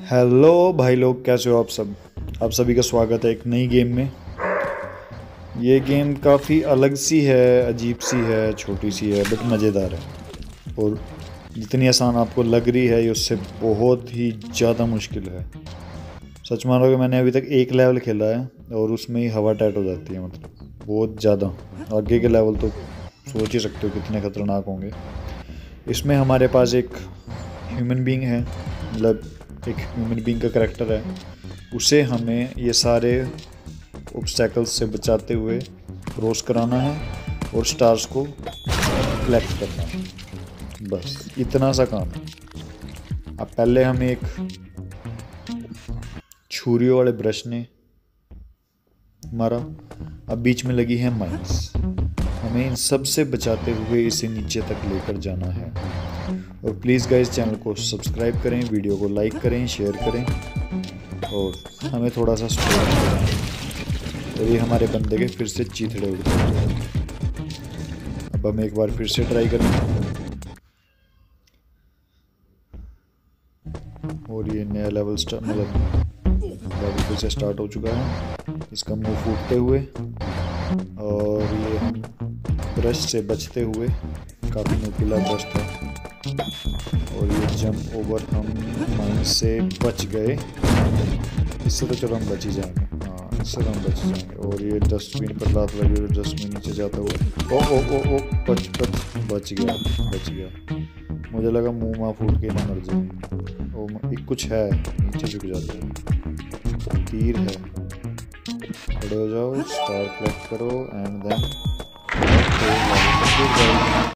Hello भाई लोग, कैसे हो आप सब? आप सभी का स्वागत है एक नई गेम में। ये गेम काफ़ी अलग सी है, अजीब सी है, छोटी सी है बट मज़ेदार है। और जितनी आसान आपको लग रही है, ये उससे बहुत ही ज़्यादा मुश्किल है। सच मानो कि मैंने अभी तक एक लेवल खेला है, और उसमें ही हवा टाइट हो जाती है मतलब बहुत ज़्यादा। आगे के लेवल तो सोच ही सकते हो कितने ख़तरनाक होंगे। इसमें हमारे पास एक ह्यूमन बींग है मतलब एक ह्यूमन बींग का करेक्टर है। उसे हमें ये सारे ऑब्स्टैकल्स से बचाते हुए क्रॉस कराना है और स्टार्स को कलेक्ट करना है। बस, इतना सा काम है। अब पहले हमें एक छुरियों वाले ब्रश ने मारा। अब बीच में लगी है माइंस हमें इन सबसे बचाते हुए इसे नीचे तक लेकर जाना है। और प्लीज़ गाइस चैनल को सब्सक्राइब करें वीडियो को लाइक करें शेयर करें और हमें थोड़ा सा सपोर्ट करें। तो ये हमारे बंदे के फिर से चीथड़े उड़ अब हम एक बार फिर से ट्राई करें। और ये नया लेवल मतलब लेवल फिर से स्टार्ट हो चुका है। इसका मुँह फूटते हुए और ये ब्रश से बचते हुए काफ़ी नुकीला ब्रश था और ये जंप ओवर हम माइन से बच गए। इससे तो चलो हम बच ही जाएँगे। हाँ इससे तो हम बच जाएँगे। और ये डस्टबिन पर लात लगी और डस्टबिन नीचे जाता हुआ। ओ ओ ओ ओ, बच बच बच गया बच गया। मुझे लगा मुँह माँ फूट के ना मर जाए ओ एक कुछ है, नीचे झुक जाता है। तीर है। खड़े हो जाओ स्टार कलेक्ट करो एंड देन